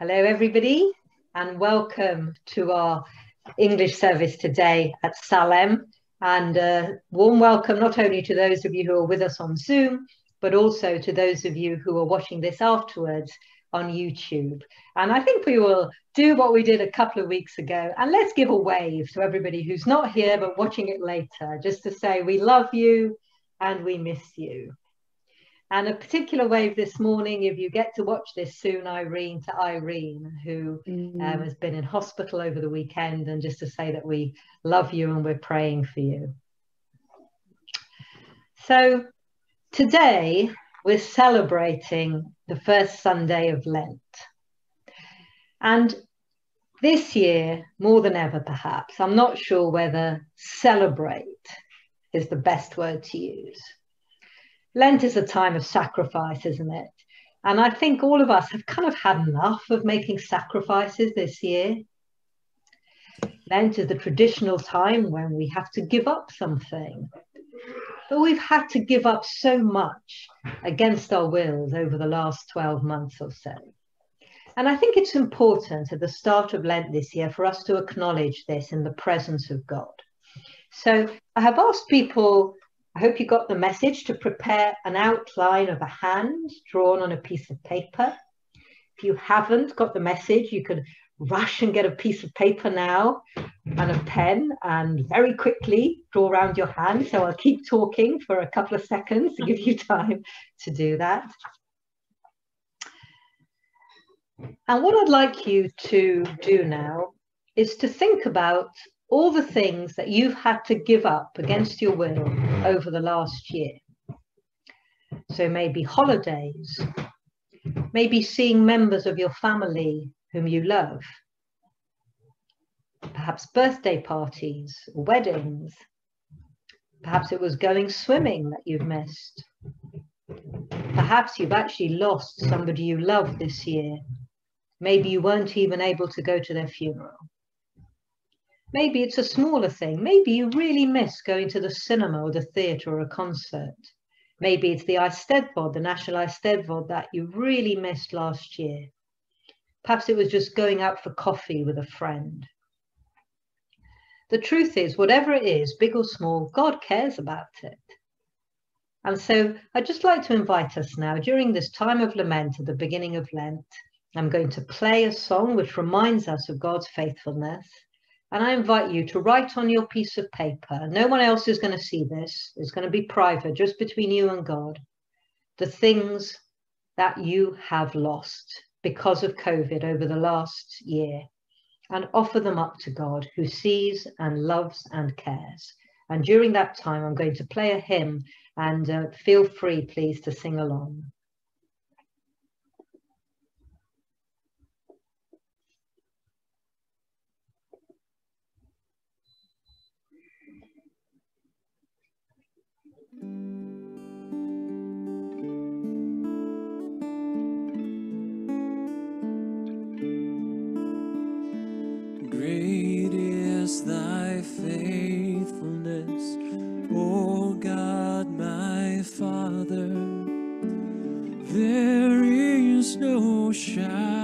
Hello, everybody, and welcome to our English service today at Salem. And a warm welcome not only to those of you who are with us on Zoom, but also to those of you who are watching this afterwards on YouTube. And I think we will do what we did a couple of weeks ago. And let's give a wave to everybody who's not here but watching it later, just to say we love you and we miss you. And a particular wave this morning, if you get to watch this soon, Irene, to Irene, who mm. um, has been in hospital over the weekend, and just to say that we love you and we're praying for you. So today we're celebrating the first Sunday of Lent. And this year, more than ever, perhaps, I'm not sure whether celebrate is the best word to use Lent is a time of sacrifice, isn't it? And I think all of us have kind of had enough of making sacrifices this year. Lent is the traditional time when we have to give up something. But we've had to give up so much against our wills over the last 12 months or so. And I think it's important at the start of Lent this year for us to acknowledge this in the presence of God. So I have asked people I hope you got the message to prepare an outline of a hand drawn on a piece of paper. If you haven't got the message, you can rush and get a piece of paper now and a pen and very quickly draw around your hand. So I'll keep talking for a couple of seconds to give you time to do that. And what I'd like you to do now is to think about all the things that you've had to give up against your will over the last year. So maybe holidays, maybe seeing members of your family whom you love, perhaps birthday parties, weddings, perhaps it was going swimming that you've missed. Perhaps you've actually lost somebody you love this year. Maybe you weren't even able to go to their funeral. Maybe it's a smaller thing. Maybe you really miss going to the cinema or the theatre or a concert. Maybe it's the Eisteddfod, the National Eisteddfod that you really missed last year. Perhaps it was just going out for coffee with a friend. The truth is, whatever it is, big or small, God cares about it. And so I'd just like to invite us now, during this time of lament at the beginning of Lent, I'm going to play a song which reminds us of God's faithfulness. And I invite you to write on your piece of paper, no one else is going to see this, it's going to be private, just between you and God, the things that you have lost because of COVID over the last year, and offer them up to God who sees and loves and cares. And during that time, I'm going to play a hymn, and uh, feel free, please, to sing along. thy faithfulness, O God, my Father. There is no shadow.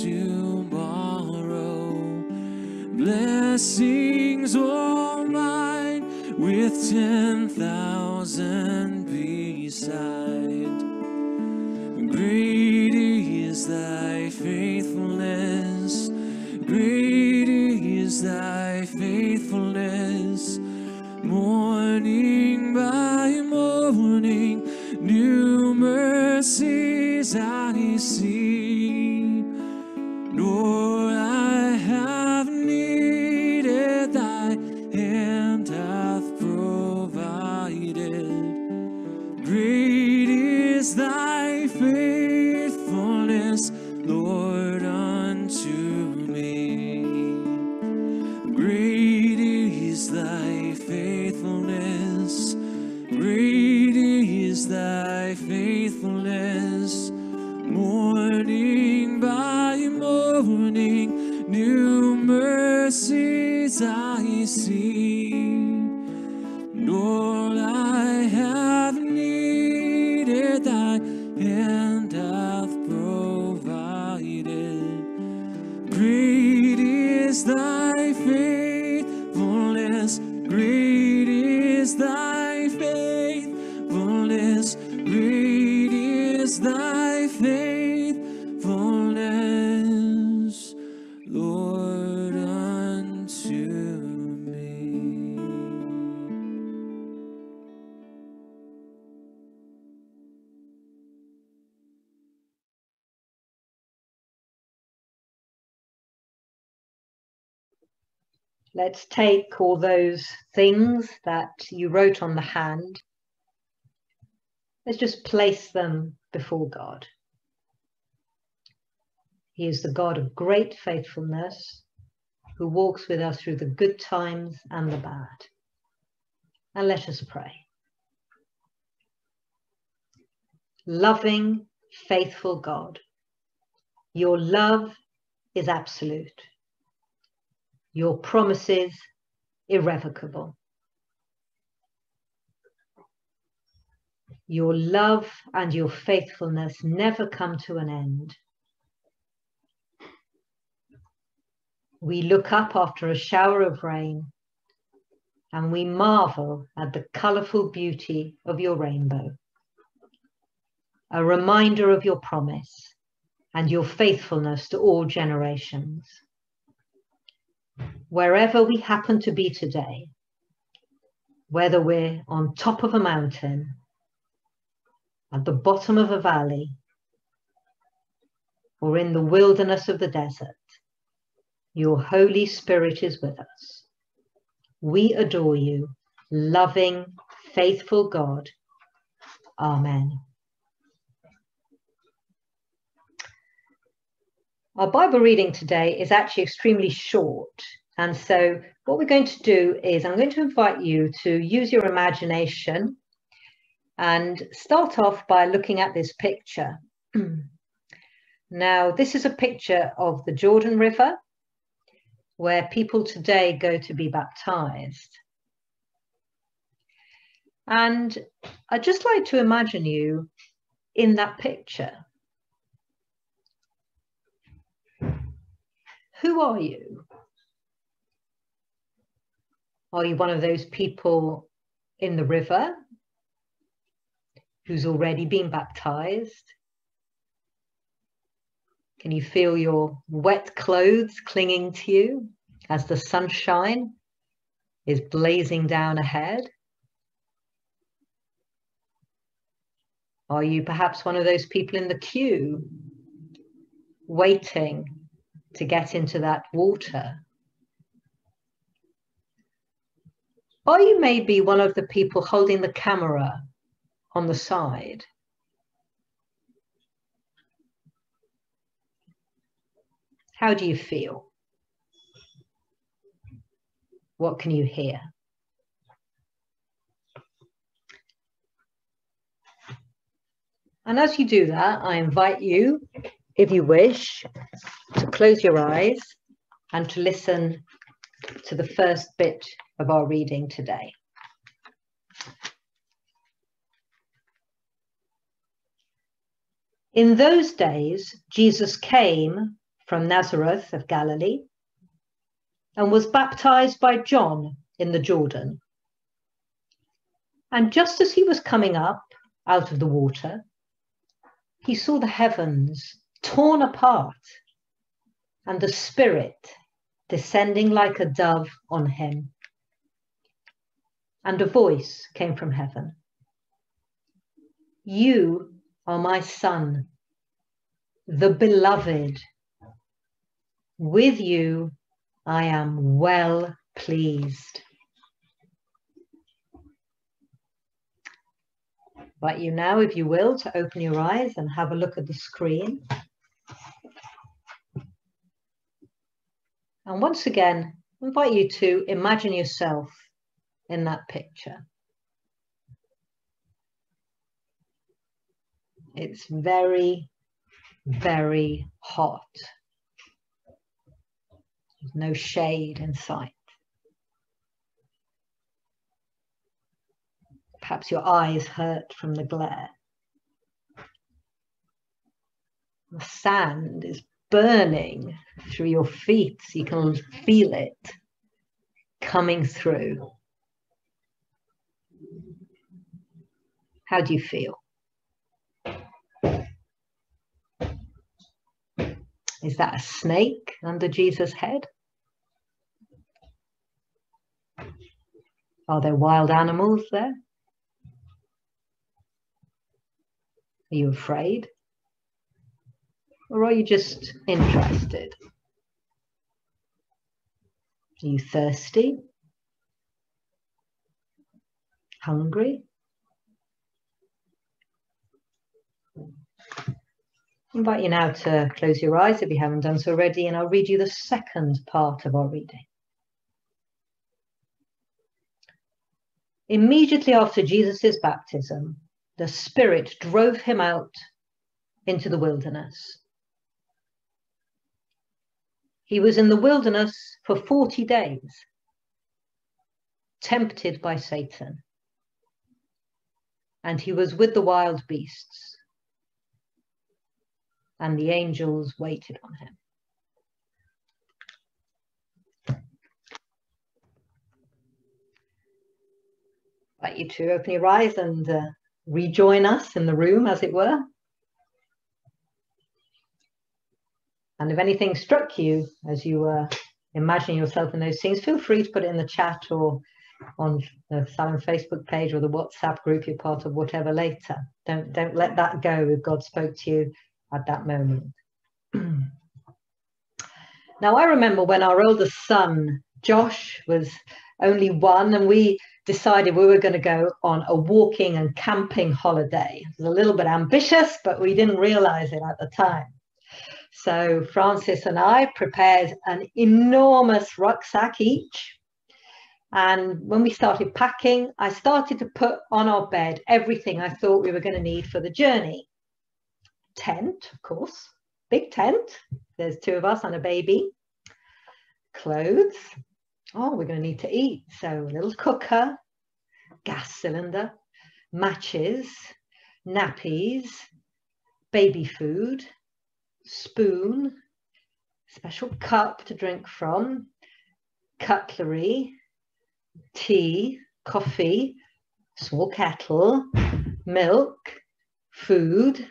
Tomorrow. Blessings all mine with ten thousand beside. Let's take all those things that you wrote on the hand. Let's just place them before God. He is the God of great faithfulness who walks with us through the good times and the bad. And let us pray. Loving, faithful God, your love is absolute your promises irrevocable. Your love and your faithfulness never come to an end. We look up after a shower of rain and we marvel at the colourful beauty of your rainbow, a reminder of your promise and your faithfulness to all generations wherever we happen to be today, whether we're on top of a mountain, at the bottom of a valley, or in the wilderness of the desert, your Holy Spirit is with us. We adore you, loving, faithful God. Amen. Our Bible reading today is actually extremely short. And so, what we're going to do is, I'm going to invite you to use your imagination and start off by looking at this picture. now, this is a picture of the Jordan River where people today go to be baptized. And I'd just like to imagine you in that picture. Who are you? Are you one of those people in the river who's already been baptized? Can you feel your wet clothes clinging to you as the sunshine is blazing down ahead? Are you perhaps one of those people in the queue waiting to get into that water? Or you may be one of the people holding the camera on the side. How do you feel? What can you hear? And as you do that, I invite you, if you wish, to close your eyes and to listen to the first bit of our reading today. In those days, Jesus came from Nazareth of Galilee and was baptized by John in the Jordan. And just as he was coming up out of the water, he saw the heavens torn apart and the Spirit descending like a dove on him. And a voice came from heaven You are my Son, the beloved. With you I am well pleased. invite you now, if you will, to open your eyes and have a look at the screen. And once again, I invite you to imagine yourself in that picture. It's very, very hot. There's no shade in sight. Perhaps your eyes hurt from the glare. The sand is burning through your feet. You can feel it coming through. How do you feel? Is that a snake under Jesus' head? Are there wild animals there? Are you afraid? Or are you just interested? Are you thirsty? Hungry? I invite you now to close your eyes if you haven't done so already, and I'll read you the second part of our reading. Immediately after Jesus' baptism, the Spirit drove him out into the wilderness he was in the wilderness for 40 days, tempted by Satan. And he was with the wild beasts, and the angels waited on him. I'd like you to open your eyes and uh, rejoin us in the room, as it were. And if anything struck you as you were imagining yourself in those scenes, feel free to put it in the chat or on the Salem Facebook page or the WhatsApp group you're part of, whatever later. Don't don't let that go if God spoke to you at that moment. now I remember when our oldest son, Josh, was only one and we decided we were going to go on a walking and camping holiday. It was a little bit ambitious, but we didn't realize it at the time. So Francis and I prepared an enormous rucksack each. And when we started packing, I started to put on our bed everything I thought we were going to need for the journey. Tent, of course, big tent. There's two of us and a baby. Clothes. Oh, we're going to need to eat. So a little cooker, gas cylinder, matches, nappies, baby food, spoon, special cup to drink from, cutlery, tea, coffee, small kettle, milk, food,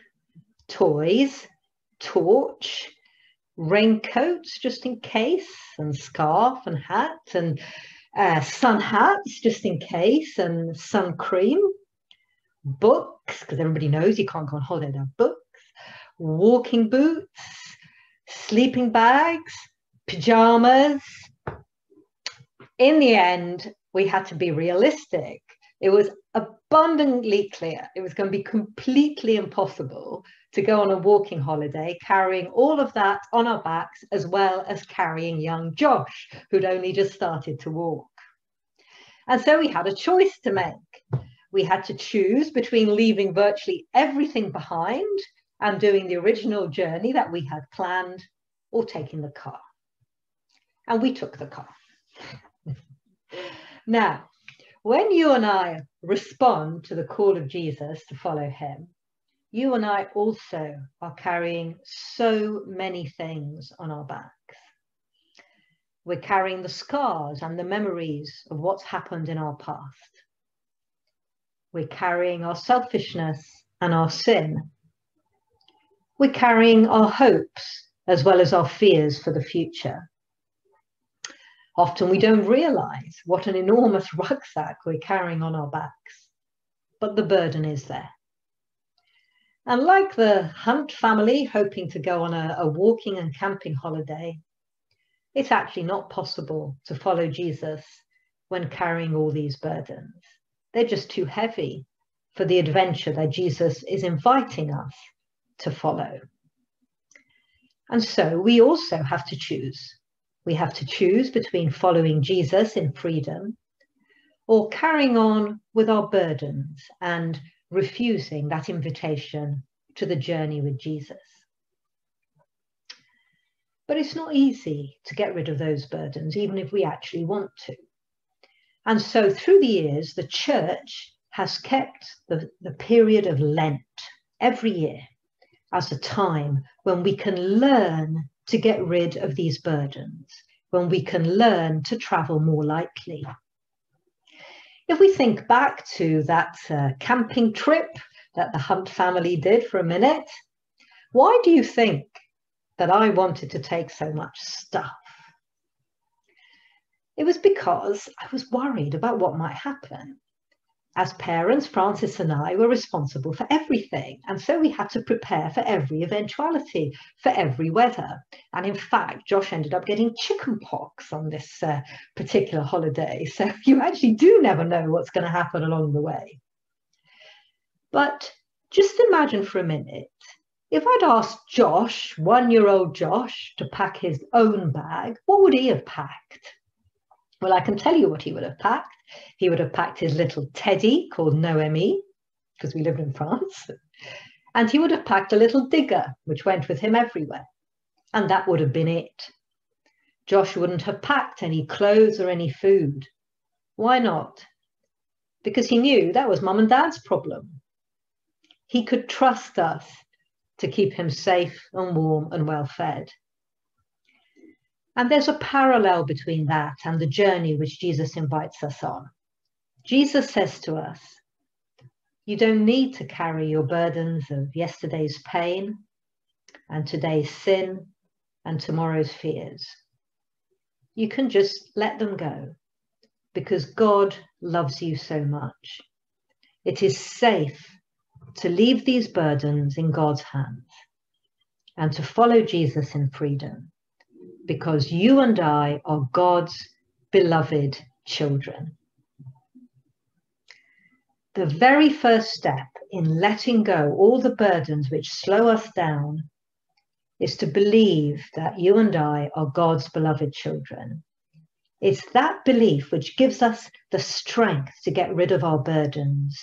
toys, torch, raincoats just in case, and scarf and hat, and uh, sun hats just in case, and sun cream, books, because everybody knows you can't go on holiday without books, walking boots, sleeping bags, pajamas. In the end, we had to be realistic. It was abundantly clear it was going to be completely impossible to go on a walking holiday carrying all of that on our backs, as well as carrying young Josh, who'd only just started to walk. And so we had a choice to make. We had to choose between leaving virtually everything behind and doing the original journey that we had planned or taking the car. And we took the car. now, when you and I respond to the call of Jesus to follow him, you and I also are carrying so many things on our backs. We're carrying the scars and the memories of what's happened in our past. We're carrying our selfishness and our sin. We're carrying our hopes as well as our fears for the future. Often we don't realize what an enormous rucksack we're carrying on our backs, but the burden is there. And like the Hunt family hoping to go on a, a walking and camping holiday, it's actually not possible to follow Jesus when carrying all these burdens. They're just too heavy for the adventure that Jesus is inviting us to follow. And so we also have to choose. We have to choose between following Jesus in freedom or carrying on with our burdens and refusing that invitation to the journey with Jesus. But it's not easy to get rid of those burdens, even if we actually want to. And so through the years, the church has kept the, the period of Lent every year as a time when we can learn to get rid of these burdens, when we can learn to travel more lightly. If we think back to that uh, camping trip that the Hunt family did for a minute, why do you think that I wanted to take so much stuff? It was because I was worried about what might happen. As parents, Francis and I were responsible for everything. And so we had to prepare for every eventuality, for every weather. And in fact, Josh ended up getting chickenpox on this uh, particular holiday. So you actually do never know what's going to happen along the way. But just imagine for a minute if I'd asked Josh, one year old Josh, to pack his own bag, what would he have packed? Well, I can tell you what he would have packed. He would have packed his little teddy called Noemi, because we lived in France. And he would have packed a little digger, which went with him everywhere. And that would have been it. Josh wouldn't have packed any clothes or any food. Why not? Because he knew that was mum and dad's problem. He could trust us to keep him safe and warm and well fed. And there's a parallel between that and the journey which Jesus invites us on. Jesus says to us, You don't need to carry your burdens of yesterday's pain and today's sin and tomorrow's fears. You can just let them go because God loves you so much. It is safe to leave these burdens in God's hands and to follow Jesus in freedom because you and I are God's beloved children. The very first step in letting go all the burdens which slow us down is to believe that you and I are God's beloved children. It's that belief which gives us the strength to get rid of our burdens,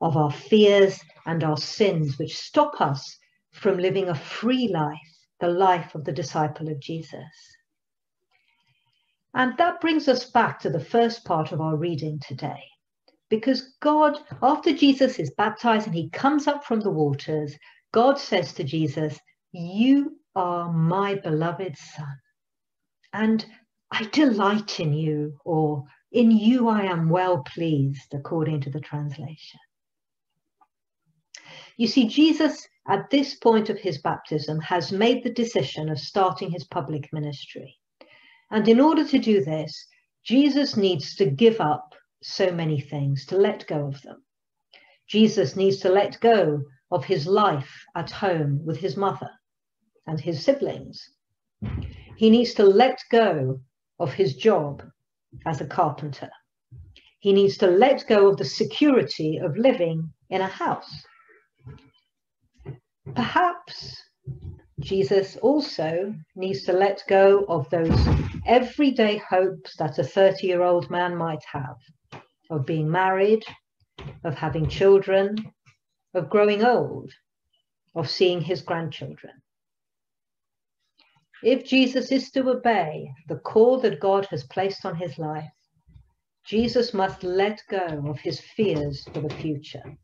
of our fears and our sins, which stop us from living a free life the life of the disciple of Jesus. And that brings us back to the first part of our reading today. Because God, after Jesus is baptized and he comes up from the waters, God says to Jesus, You are my beloved Son, and I delight in you, or in you I am well pleased, according to the translation. You see, Jesus at this point of his baptism, has made the decision of starting his public ministry. And in order to do this, Jesus needs to give up so many things, to let go of them. Jesus needs to let go of his life at home with his mother and his siblings. He needs to let go of his job as a carpenter. He needs to let go of the security of living in a house. Perhaps Jesus also needs to let go of those everyday hopes that a 30 year old man might have of being married, of having children, of growing old, of seeing his grandchildren. If Jesus is to obey the call that God has placed on his life, Jesus must let go of his fears for the future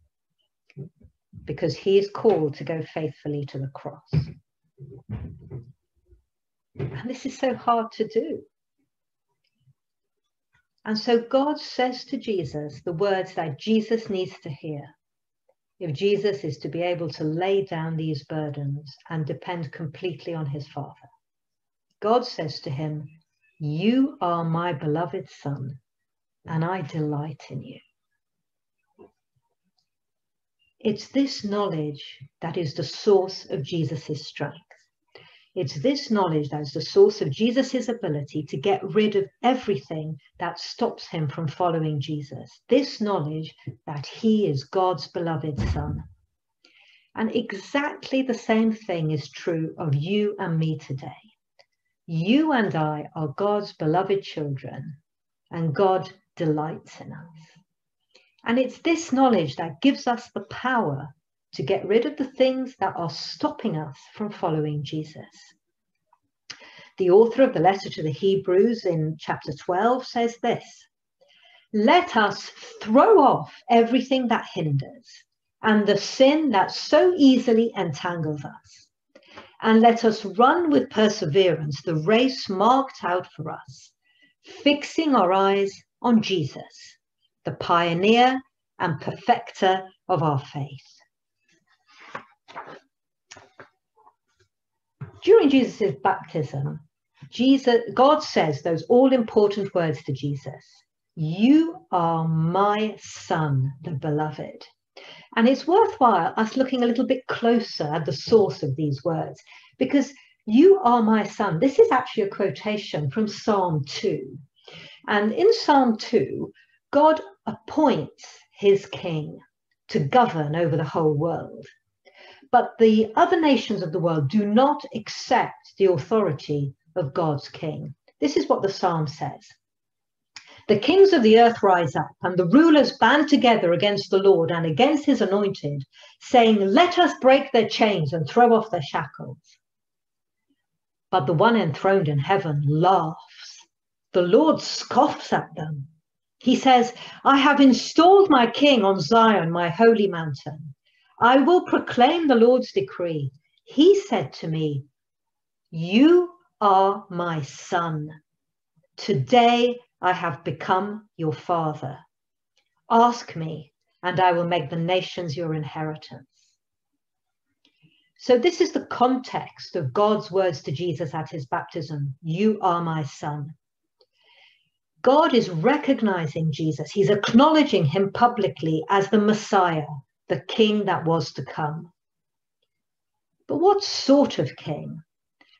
because he is called to go faithfully to the cross. And this is so hard to do. And so God says to Jesus the words that Jesus needs to hear if Jesus is to be able to lay down these burdens and depend completely on his Father. God says to him, You are my beloved Son, and I delight in you. It's this knowledge that is the source of Jesus' strength. It's this knowledge that is the source of Jesus' ability to get rid of everything that stops him from following Jesus. This knowledge that he is God's beloved Son. And exactly the same thing is true of you and me today. You and I are God's beloved children, and God delights in us. And it's this knowledge that gives us the power to get rid of the things that are stopping us from following Jesus. The author of the letter to the Hebrews in chapter 12 says this Let us throw off everything that hinders and the sin that so easily entangles us. And let us run with perseverance the race marked out for us, fixing our eyes on Jesus, the pioneer and perfecter of our faith. During Jesus' baptism, Jesus, God says those all important words to Jesus You are my son, the beloved. And it's worthwhile us looking a little bit closer at the source of these words because you are my son. This is actually a quotation from Psalm 2. And in Psalm 2, God appoints his king to govern over the whole world. But the other nations of the world do not accept the authority of God's king. This is what the psalm says. The kings of the earth rise up, and the rulers band together against the Lord and against his anointed, saying, Let us break their chains and throw off their shackles. But the one enthroned in heaven laughs. The Lord scoffs at them. He says, I have installed my king on Zion, my holy mountain. I will proclaim the Lord's decree. He said to me, You are my son. Today I have become your father. Ask me, and I will make the nations your inheritance. So, this is the context of God's words to Jesus at his baptism You are my son. God is recognizing Jesus, he's acknowledging him publicly as the Messiah, the king that was to come. But what sort of king?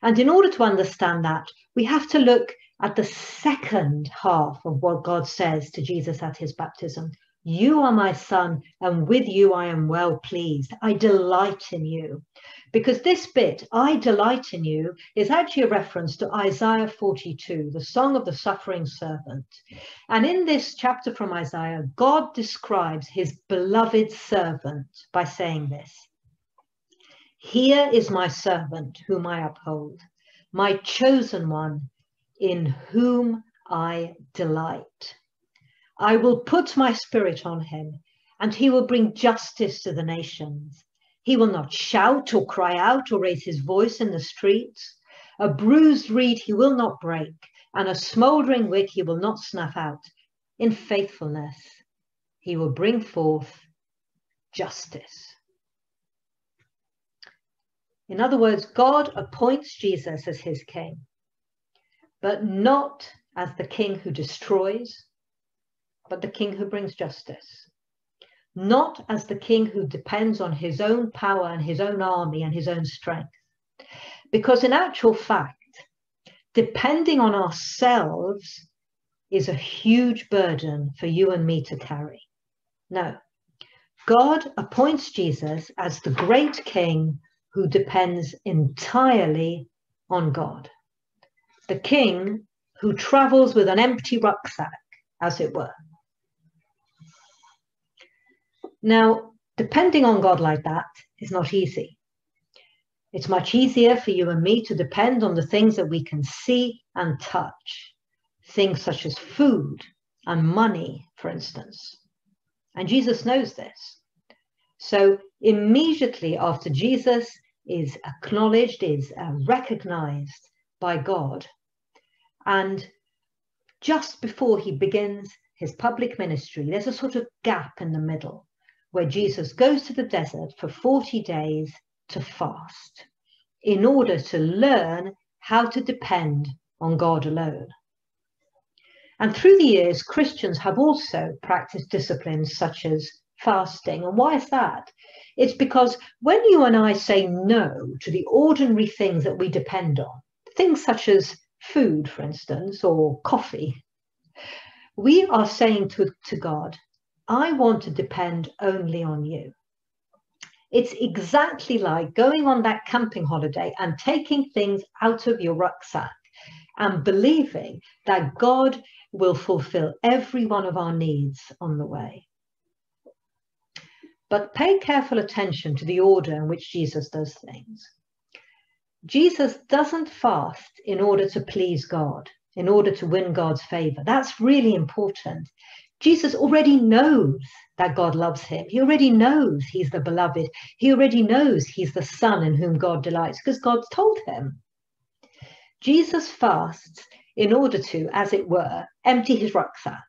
And in order to understand that, we have to look at the second half of what God says to Jesus at his baptism. You are my son, and with you I am well pleased. I delight in you. Because this bit, I delight in you, is actually a reference to Isaiah 42, the song of the suffering servant. And in this chapter from Isaiah, God describes his beloved servant by saying this Here is my servant whom I uphold, my chosen one in whom I delight. I will put my spirit on him, and he will bring justice to the nations. He will not shout or cry out or raise his voice in the streets. A bruised reed he will not break, and a smouldering wick he will not snuff out. In faithfulness, he will bring forth justice. In other words, God appoints Jesus as his king, but not as the king who destroys, but the king who brings justice not as the king who depends on his own power and his own army and his own strength. Because in actual fact, depending on ourselves is a huge burden for you and me to carry. No, God appoints Jesus as the great king who depends entirely on God. The king who travels with an empty rucksack, as it were. Now, depending on God like that is not easy. It's much easier for you and me to depend on the things that we can see and touch, things such as food and money, for instance. And Jesus knows this. So immediately after Jesus is acknowledged, is uh, recognized by God, and just before he begins his public ministry, there's a sort of gap in the middle where Jesus goes to the desert for 40 days to fast in order to learn how to depend on God alone. And through the years, Christians have also practiced disciplines such as fasting. And why is that? It's because when you and I say no to the ordinary things that we depend on, things such as food, for instance, or coffee, we are saying to, to God, I want to depend only on you. It's exactly like going on that camping holiday and taking things out of your rucksack and believing that God will fulfill every one of our needs on the way. But pay careful attention to the order in which Jesus does things. Jesus doesn't fast in order to please God, in order to win God's favor. That's really important. Jesus already knows that God loves him. He already knows he's the beloved. He already knows he's the son in whom God delights because God's told him. Jesus fasts in order to, as it were, empty his rucksack,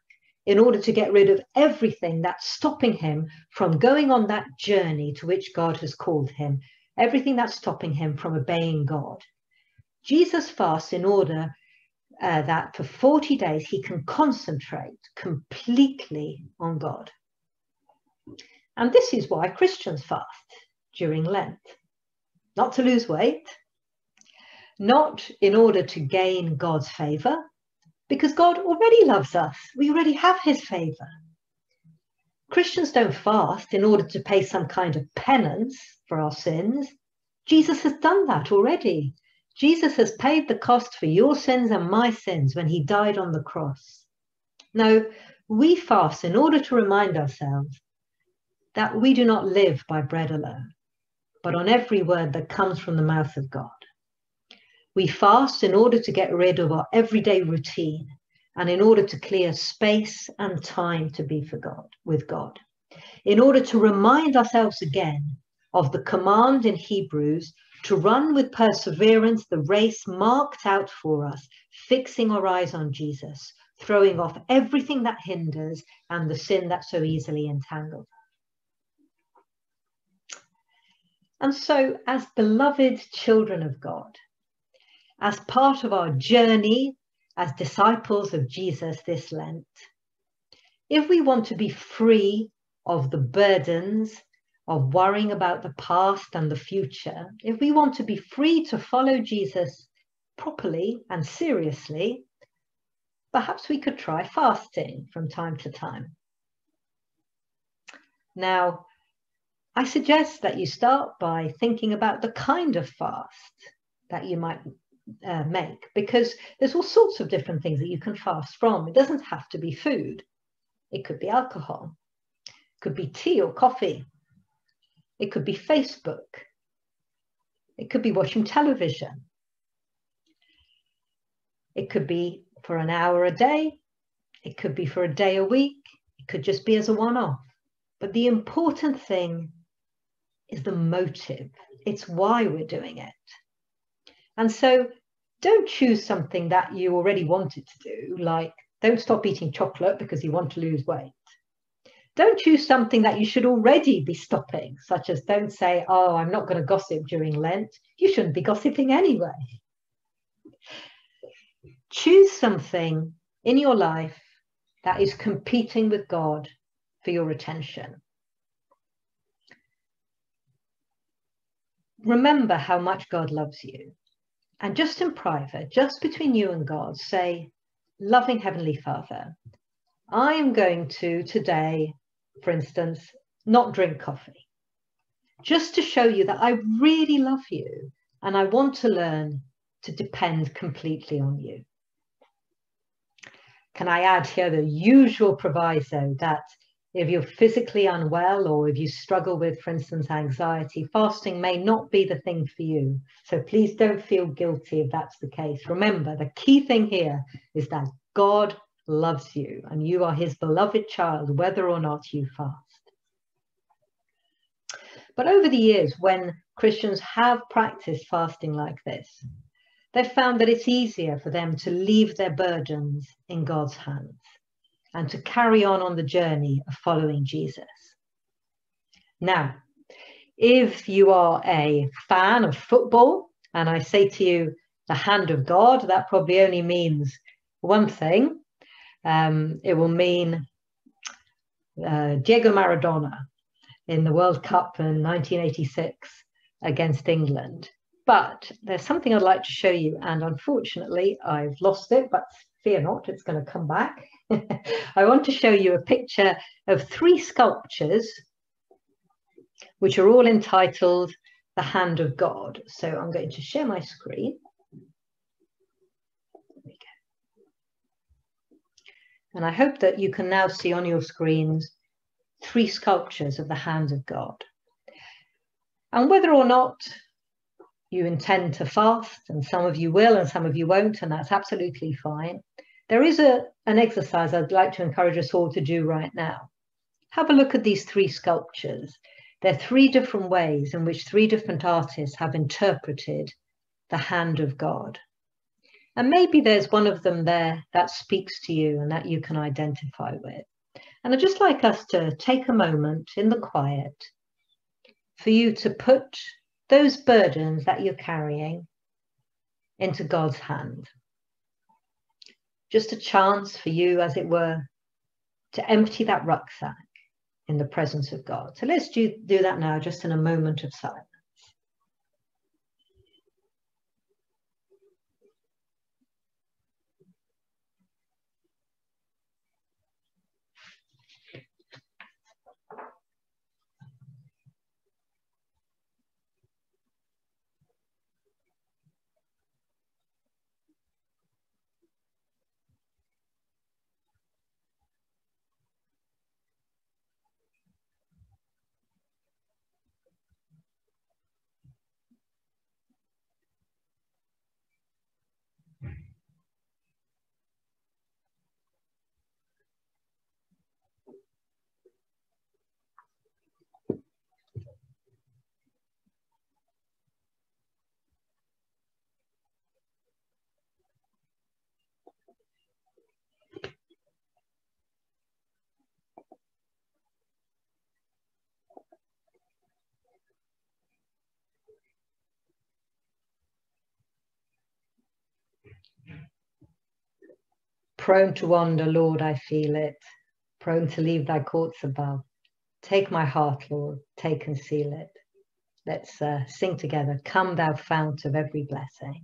in order to get rid of everything that's stopping him from going on that journey to which God has called him, everything that's stopping him from obeying God. Jesus fasts in order uh, that for 40 days he can concentrate completely on God. And this is why Christians fast during Lent. Not to lose weight, not in order to gain God's favor, because God already loves us. We already have his favor. Christians don't fast in order to pay some kind of penance for our sins. Jesus has done that already. Jesus has paid the cost for your sins and my sins when he died on the cross. Now, we fast in order to remind ourselves that we do not live by bread alone, but on every word that comes from the mouth of God. We fast in order to get rid of our everyday routine and in order to clear space and time to be for God, with God. In order to remind ourselves again of the command in Hebrews to run with perseverance the race marked out for us, fixing our eyes on Jesus, throwing off everything that hinders and the sin that so easily entangles. And so, as beloved children of God, as part of our journey as disciples of Jesus this Lent, if we want to be free of the burdens of worrying about the past and the future, if we want to be free to follow Jesus properly and seriously, perhaps we could try fasting from time to time. Now, I suggest that you start by thinking about the kind of fast that you might uh, make because there's all sorts of different things that you can fast from. It doesn't have to be food. It could be alcohol, it could be tea or coffee, it could be Facebook. It could be watching television. It could be for an hour a day. It could be for a day a week. It could just be as a one off. But the important thing is the motive. It's why we're doing it. And so don't choose something that you already wanted to do, like don't stop eating chocolate because you want to lose weight. Don't choose something that you should already be stopping, such as don't say, oh, I'm not going to gossip during Lent. You shouldn't be gossiping anyway. Choose something in your life that is competing with God for your attention. Remember how much God loves you. And just in private, just between you and God, say, Loving Heavenly Father, I am going to today for instance, not drink coffee, just to show you that I really love you and I want to learn to depend completely on you. Can I add here the usual proviso that if you're physically unwell or if you struggle with, for instance, anxiety, fasting may not be the thing for you. So please don't feel guilty if that's the case. Remember, the key thing here is that God loves you and you are his beloved child, whether or not you fast. But over the years, when Christians have practiced fasting like this, they've found that it's easier for them to leave their burdens in God's hands and to carry on on the journey of following Jesus. Now, if you are a fan of football, and I say to you, the hand of God, that probably only means one thing. Um, it will mean uh, Diego Maradona in the World Cup in 1986 against England. But there's something I'd like to show you, and unfortunately, I've lost it, but fear not, it's going to come back. I want to show you a picture of three sculptures, which are all entitled The Hand of God. So I'm going to share my screen. And I hope that you can now see on your screens three sculptures of the hand of God. And whether or not you intend to fast, and some of you will and some of you won't, and that's absolutely fine. There is a, an exercise I'd like to encourage us all to do right now. Have a look at these three sculptures. They're three different ways in which three different artists have interpreted the hand of God. And maybe there's one of them there that speaks to you and that you can identify with. And I'd just like us to take a moment in the quiet for you to put those burdens that you're carrying into God's hand. Just a chance for you, as it were, to empty that rucksack in the presence of God. So let's do, do that now, just in a moment of silence. Prone to wander, Lord, I feel it. Prone to leave thy courts above. Take my heart, Lord, take and seal it. Let's uh, sing together. Come, thou fount of every blessing.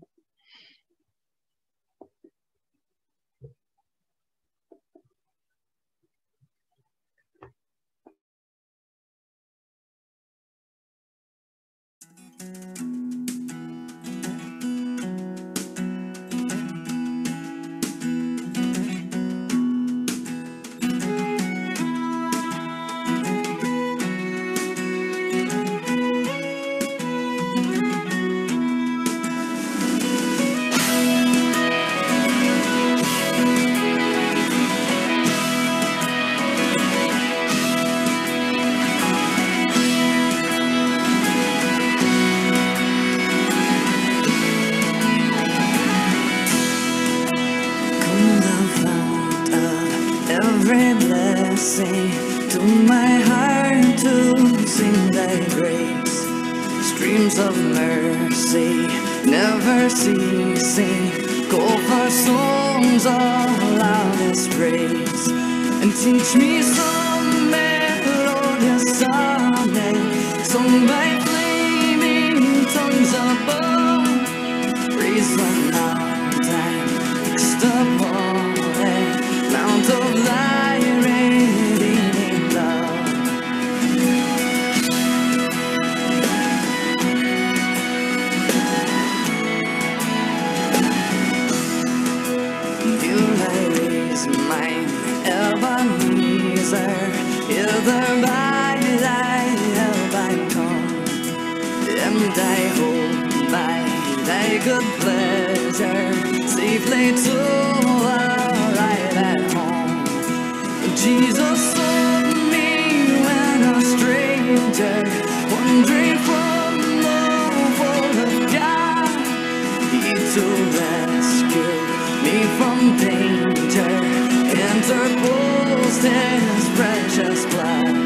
Pleasure safely to arrive at home. Jesus saw me when a stranger, wandering from the fold of God, he to rescue me from danger, interposed his precious blood.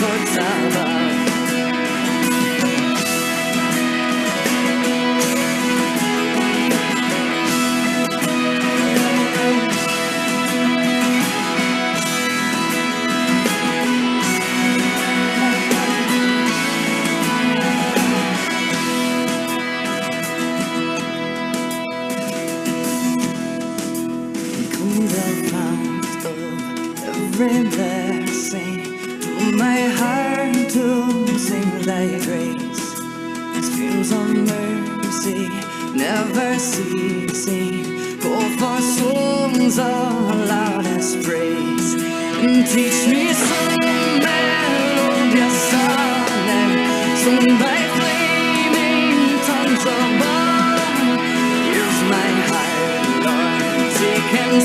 thy of loudest praise. Teach me some melodious by flaming tongues above. Here's my heart, Lord, take and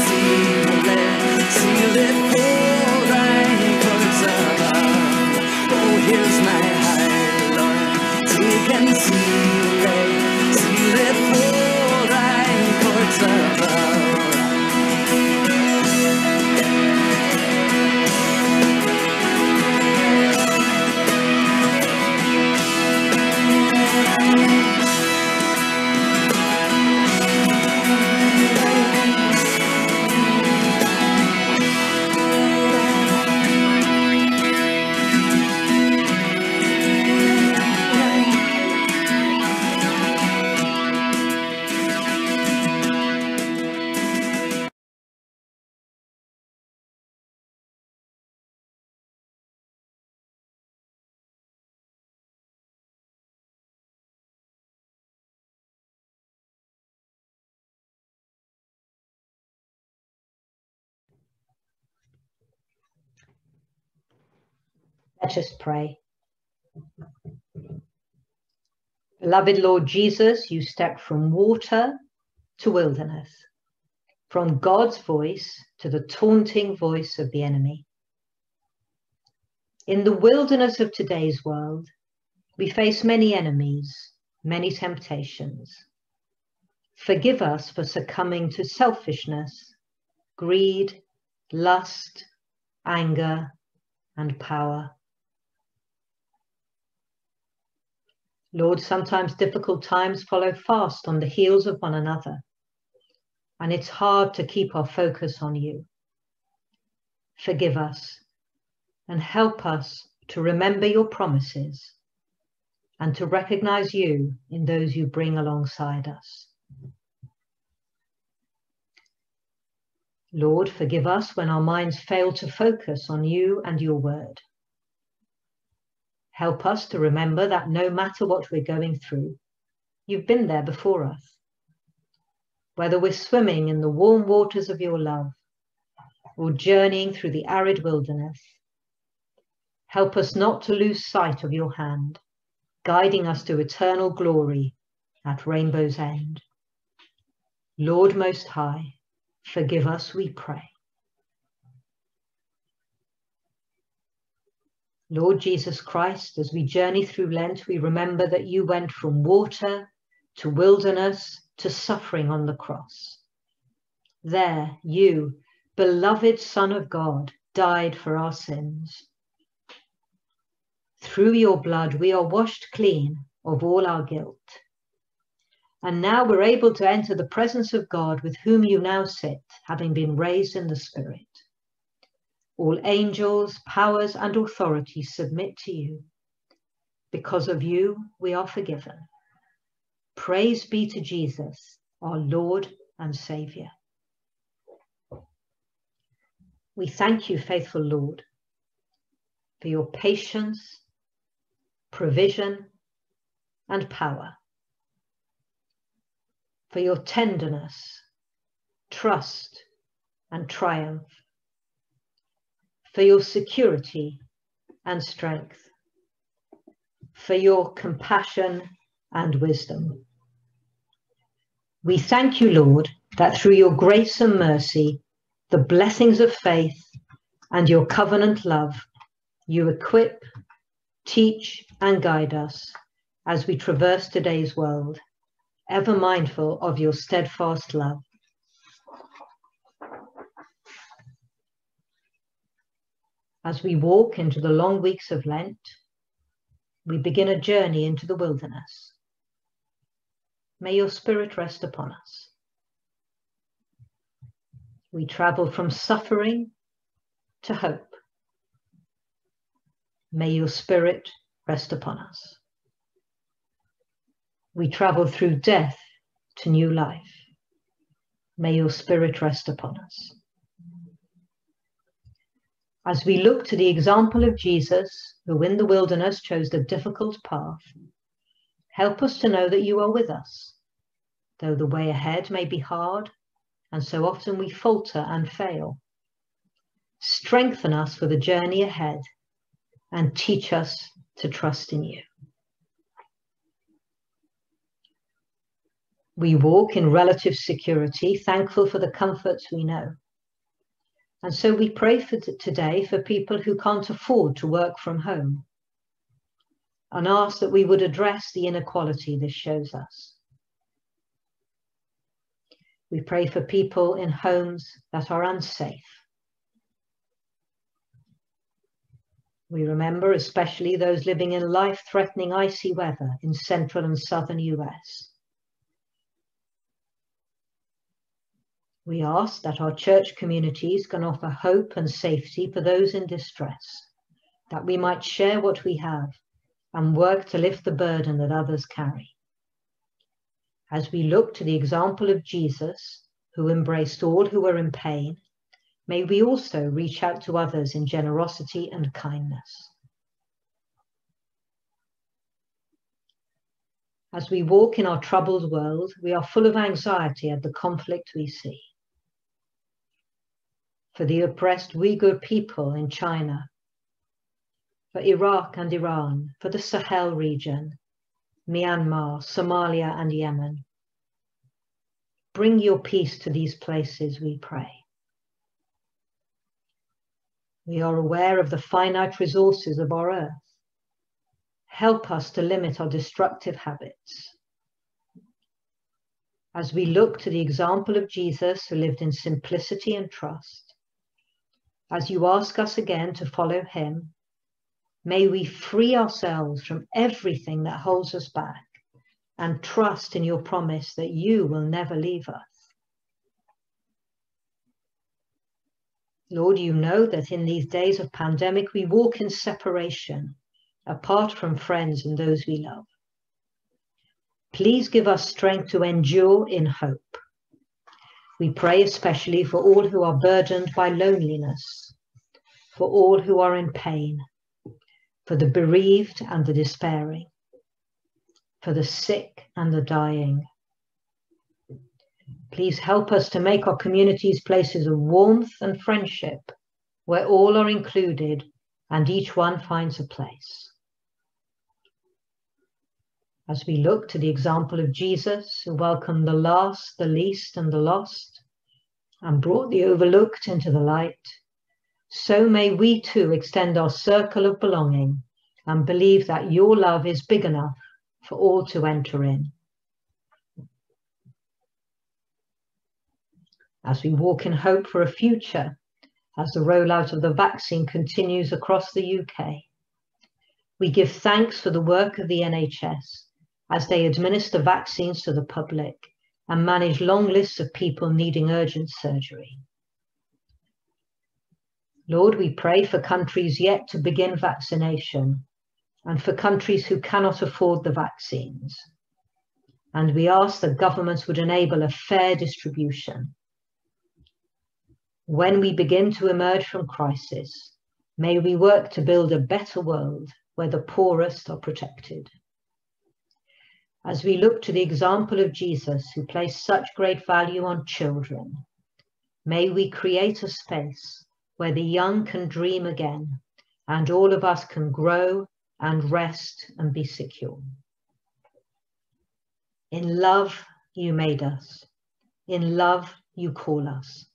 it, seal it for thy courts above. Oh, here's my heart, Lord, take and Let us pray. Beloved Lord Jesus, you stepped from water to wilderness, from God's voice to the taunting voice of the enemy. In the wilderness of today's world, we face many enemies, many temptations. Forgive us for succumbing to selfishness, greed, lust, anger, and power. Lord, sometimes difficult times follow fast on the heels of one another, and it's hard to keep our focus on you. Forgive us and help us to remember your promises and to recognize you in those you bring alongside us. Lord, forgive us when our minds fail to focus on you and your word. Help us to remember that no matter what we're going through, you've been there before us. Whether we're swimming in the warm waters of your love or journeying through the arid wilderness, help us not to lose sight of your hand, guiding us to eternal glory at rainbow's end. Lord Most High, forgive us, we pray. Lord Jesus Christ, as we journey through Lent, we remember that you went from water to wilderness to suffering on the cross. There, you, beloved Son of God, died for our sins. Through your blood, we are washed clean of all our guilt. And now we're able to enter the presence of God with whom you now sit, having been raised in the Spirit. All angels, powers, and authorities submit to you. Because of you, we are forgiven. Praise be to Jesus, our Lord and Saviour. We thank you, faithful Lord, for your patience, provision, and power, for your tenderness, trust, and triumph, for your security and strength, for your compassion and wisdom. We thank you, Lord, that through your grace and mercy, the blessings of faith, and your covenant love, you equip, teach, and guide us as we traverse today's world, ever mindful of your steadfast love. As we walk into the long weeks of Lent, we begin a journey into the wilderness. May your spirit rest upon us. We travel from suffering to hope. May your spirit rest upon us. We travel through death to new life. May your spirit rest upon us. As we look to the example of Jesus, who in the wilderness chose the difficult path, help us to know that you are with us, though the way ahead may be hard and so often we falter and fail. Strengthen us for the journey ahead and teach us to trust in you. We walk in relative security, thankful for the comforts we know. And so we pray for today for people who can't afford to work from home and ask that we would address the inequality this shows us. We pray for people in homes that are unsafe. We remember especially those living in life-threatening icy weather in central and southern US. We ask that our church communities can offer hope and safety for those in distress, that we might share what we have and work to lift the burden that others carry as we look to the example of Jesus, who embraced all who were in pain, may we also reach out to others in generosity and kindness. As we walk in our troubled world, we are full of anxiety at the conflict we see. For the oppressed Uyghur people in China, for Iraq and Iran, for the Sahel region, Myanmar, Somalia, and Yemen. Bring your peace to these places, we pray. We are aware of the finite resources of our earth. Help us to limit our destructive habits. As we look to the example of Jesus who lived in simplicity and trust, as you ask us again to follow him, May we free ourselves from everything that holds us back and trust in your promise that you will never leave us. Lord, you know that in these days of pandemic, we walk in separation, apart from friends and those we love. Please give us strength to endure in hope. We pray especially for all who are burdened by loneliness, for all who are in pain, for the bereaved and the despairing, for the sick and the dying. Please help us to make our communities places of warmth and friendship where all are included and each one finds a place. As we look to the example of Jesus, who welcomed the last, the least, and the lost, and brought the overlooked into the light, so may we too extend our circle of belonging and believe that your love is big enough for all to enter in. As we walk in hope for a future, as the rollout of the vaccine continues across the UK, We give thanks for the work of the NHS as they administer vaccines to the public and manage long lists of people needing urgent surgery. Lord, we pray for countries yet to begin vaccination and for countries who cannot afford the vaccines. And we ask that governments would enable a fair distribution. When we begin to emerge from crisis, may we work to build a better world where the poorest are protected. As we look to the example of Jesus, who placed such great value on children, may we create a space where the young can dream again and all of us can grow and rest and be secure. In love, you made us. In love, you call us.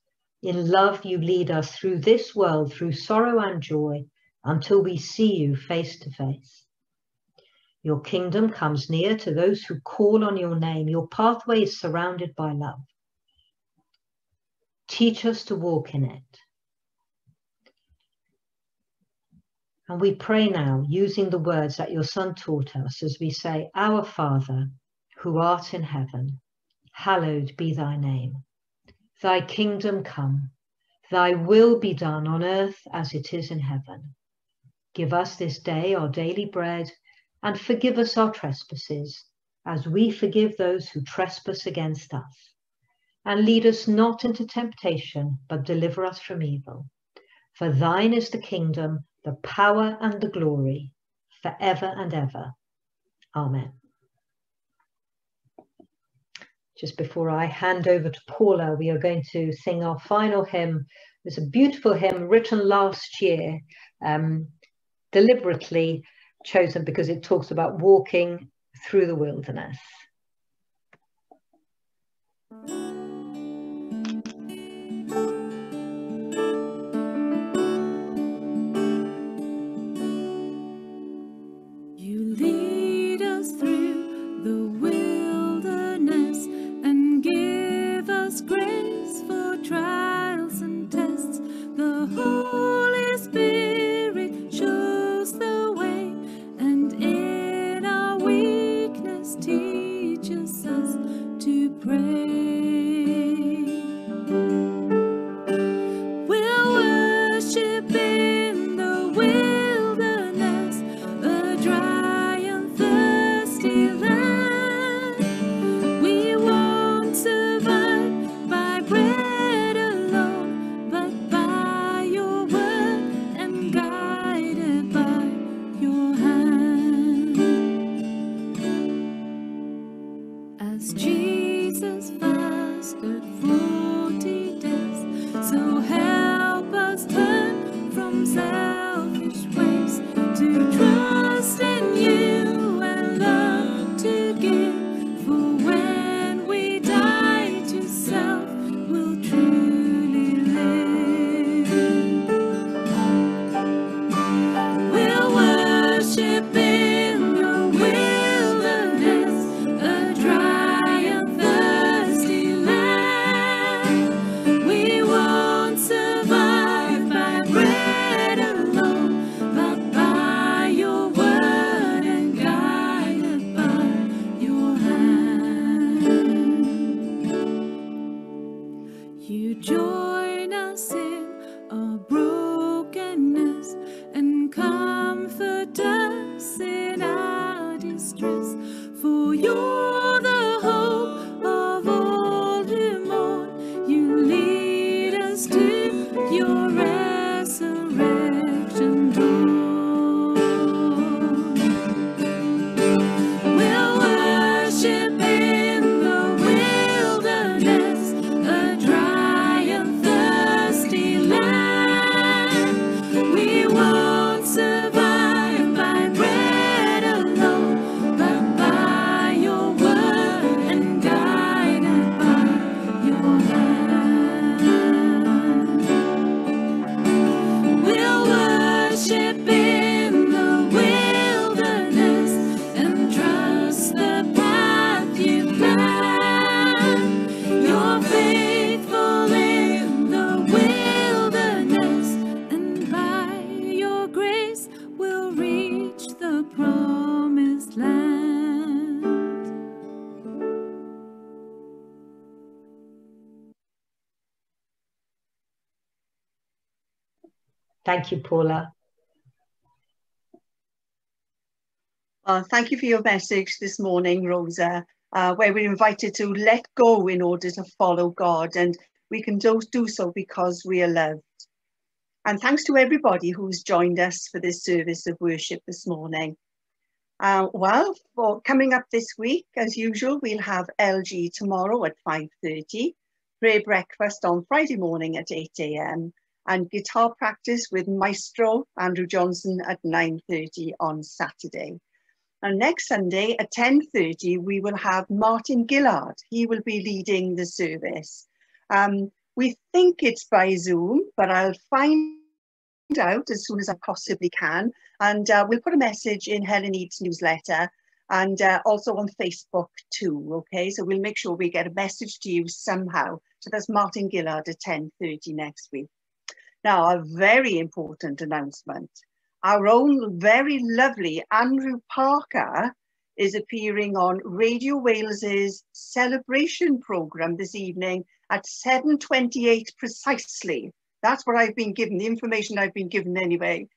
In love, you lead us through this world, through sorrow and joy, until we see you face to face. Your kingdom comes near to those who call on your name. Your pathway is surrounded by love. Teach us to walk in it. And we pray now using the words that your Son taught us as we say, Our Father, who art in heaven, hallowed be thy name. Thy kingdom come, thy will be done on earth as it is in heaven. Give us this day our daily bread and forgive us our trespasses as we forgive those who trespass against us. And lead us not into temptation, but deliver us from evil. For thine is the kingdom the power and the glory forever and ever. Amen. Just before I hand over to Paula, we are going to sing our final hymn. It's a beautiful hymn written last year, um, deliberately chosen because it talks about walking through the wilderness. Thank you, Paula. Uh, thank you for your message this morning, Rosa, uh, where we're invited to let go in order to follow God, and we can do, do so because we are loved. And thanks to everybody who's joined us for this service of worship this morning. Uh, well, for coming up this week, as usual, we'll have LG tomorrow at 5.30, prayer breakfast on Friday morning at 8 a.m., and guitar practice with Maestro Andrew Johnson at 9.30 on Saturday. And next Sunday at 10.30, we will have Martin Gillard. He will be leading the service. Um, we think it's by Zoom, but I'll find out as soon as I possibly can. And uh, we'll put a message in Helen Eads newsletter and uh, also on Facebook too, okay? So we'll make sure we get a message to you somehow. So that's Martin Gillard at 10.30 next week. Now, a very important announcement. Our own very lovely Andrew Parker is appearing on Radio Wales's celebration programme this evening at 7.28 precisely. That's what I've been given, the information I've been given anyway.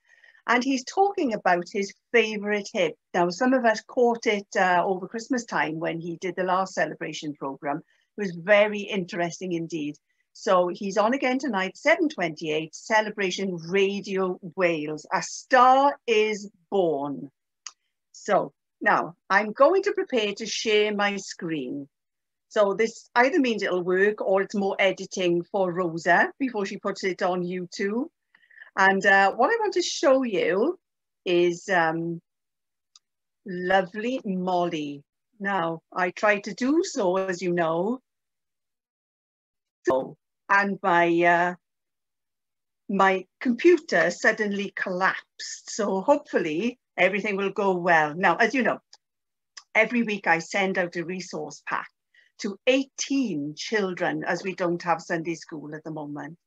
And he's talking about his favourite hymn. Now, some of us caught it uh, over Christmas time when he did the last celebration programme. It was very interesting indeed. So he's on again tonight, 7.28, Celebration Radio Wales. A star is born. So now I'm going to prepare to share my screen. So this either means it'll work or it's more editing for Rosa before she puts it on YouTube. And uh, what I want to show you is um, lovely Molly. Now, I tried to do so, as you know. So and my uh, my computer suddenly collapsed. So hopefully everything will go well. Now, as you know, every week I send out a resource pack to 18 children as we don't have Sunday school at the moment.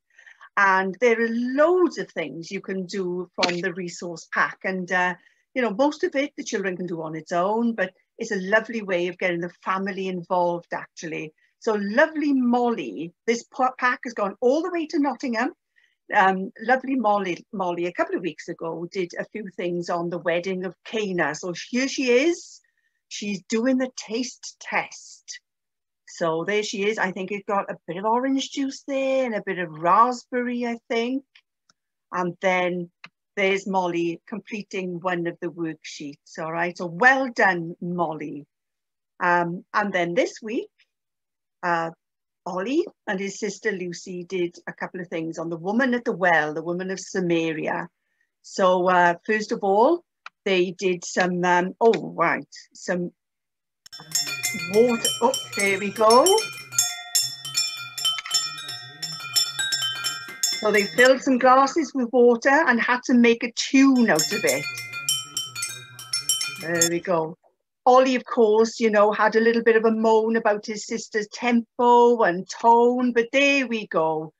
And there are loads of things you can do from the resource pack. And, uh, you know, most of it the children can do on its own, but it's a lovely way of getting the family involved actually so lovely Molly, this pack has gone all the way to Nottingham. Um, lovely Molly, Molly, a couple of weeks ago, did a few things on the wedding of Cana. So here she is. She's doing the taste test. So there she is. I think it's got a bit of orange juice there and a bit of raspberry, I think. And then there's Molly completing one of the worksheets. All right. So well done, Molly. Um, and then this week, uh, Ollie and his sister Lucy did a couple of things on the woman at the well, the woman of Samaria. So uh, first of all, they did some, um, oh, right, some water. Oh, there we go. So they filled some glasses with water and had to make a tune out of it. There we go. Ollie, of course, you know, had a little bit of a moan about his sister's tempo and tone, but there we go.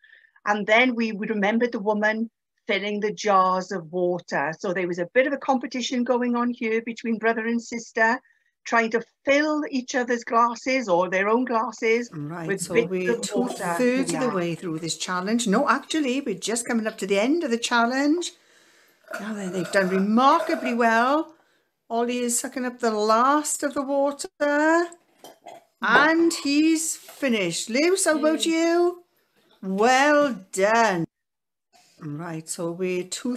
And then we remembered the woman filling the jars of water. So there was a bit of a competition going on here between brother and sister, trying to fill each other's glasses or their own glasses. Right, so we're two thirds of the way through this challenge. No, actually, we're just coming up to the end of the challenge. Now they've done remarkably well. Ollie is sucking up the last of the water. And he's finished. Lewis, how about you? Well done. Right, so we're two.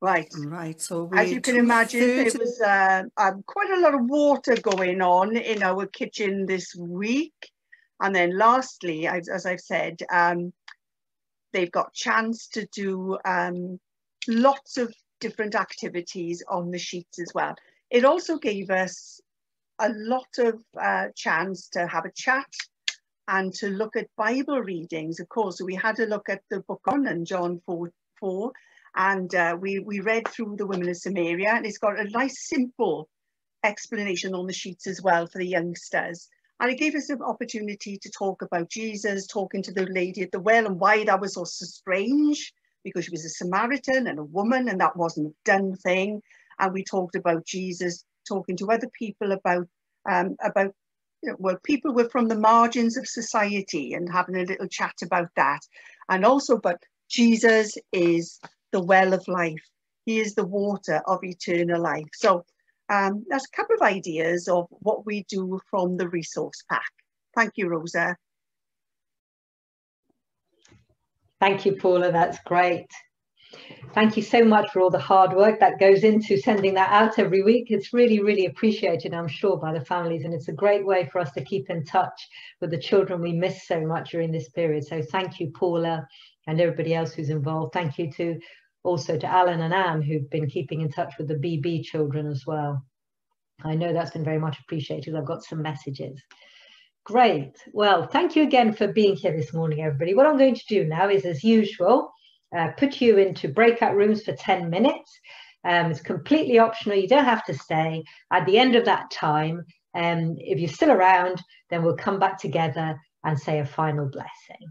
Right. Right, so As you can imagine, there was uh, um, quite a lot of water going on in our kitchen this week. And then lastly, as, as I've said, um, they've got chance to do um, lots of different activities on the sheets as well. It also gave us a lot of uh, chance to have a chat and to look at Bible readings. Of course, we had a look at the book on John 4, 4 and uh, we, we read through the women of Samaria and it's got a nice simple explanation on the sheets as well for the youngsters. And it gave us an opportunity to talk about Jesus, talking to the lady at the well and why that was so strange because she was a Samaritan and a woman and that wasn't a done thing. And we talked about Jesus talking to other people about, um, about you know, well, people were from the margins of society and having a little chat about that. And also, but Jesus is the well of life. He is the water of eternal life. So um, that's a couple of ideas of what we do from the resource pack. Thank you, Rosa. Thank you, Paula. That's great. Thank you so much for all the hard work that goes into sending that out every week. It's really, really appreciated, I'm sure, by the families. And it's a great way for us to keep in touch with the children we miss so much during this period. So thank you, Paula, and everybody else who's involved. Thank you to also to Alan and Anne, who've been keeping in touch with the BB children as well. I know that's been very much appreciated. I've got some messages. Great. Well, thank you again for being here this morning, everybody. What I'm going to do now is, as usual, uh, put you into breakout rooms for 10 minutes. Um, it's completely optional. You don't have to stay. At the end of that time, um, if you're still around, then we'll come back together and say a final blessing.